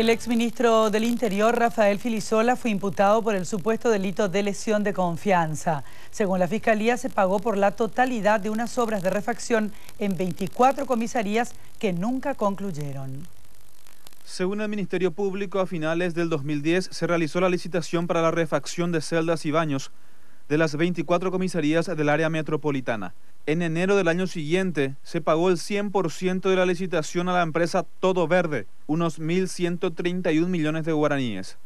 El exministro del Interior, Rafael Filisola, fue imputado por el supuesto delito de lesión de confianza. Según la Fiscalía, se pagó por la totalidad de unas obras de refacción en 24 comisarías que nunca concluyeron. Según el Ministerio Público, a finales del 2010 se realizó la licitación para la refacción de celdas y baños de las 24 comisarías del área metropolitana. En enero del año siguiente se pagó el 100% de la licitación a la empresa Todo Verde, unos 1.131 millones de guaraníes.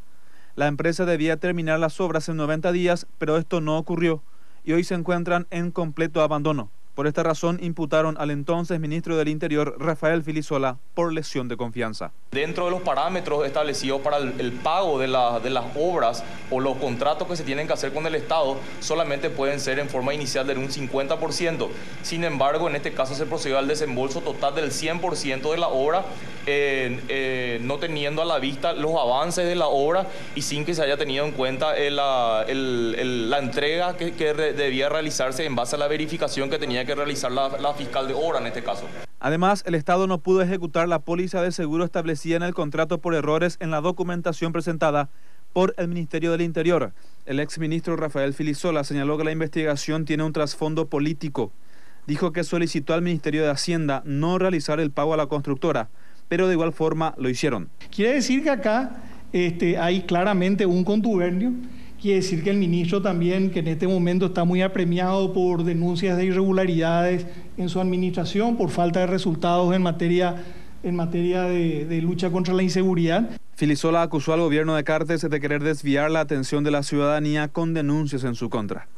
La empresa debía terminar las obras en 90 días, pero esto no ocurrió y hoy se encuentran en completo abandono. Por esta razón imputaron al entonces ministro del Interior, Rafael Filisola, por lesión de confianza. Dentro de los parámetros establecidos para el, pago de, las obras o los contratos que se tienen que hacer con el Estado, solamente pueden ser en forma inicial de un 50%. Sin embargo, en este caso se procedió al desembolso total del 100% de la obra, eh, no teniendo a la vista los avances de la obra y sin que se haya tenido en cuenta la, entrega que, debía realizarse en base a la verificación que tenía que realizar la, fiscal de obra en este caso. Además, el Estado no pudo ejecutar la póliza de seguro establecida en el contrato por errores en la documentación presentada por el Ministerio del Interior. El exministro Rafael Filisola señaló que la investigación tiene un trasfondo político. Dijo que solicitó al Ministerio de Hacienda no realizar el pago a la constructora, pero de igual forma lo hicieron. Quiere decir que acá este, hay claramente un contubernio Quiere decir que el ministro también, que en este momento está muy apremiado por denuncias de irregularidades en su administración, por falta de resultados en materia, en materia de, de lucha contra la inseguridad. Filisola acusó al gobierno de Cartes de querer desviar la atención de la ciudadanía con denuncias en su contra.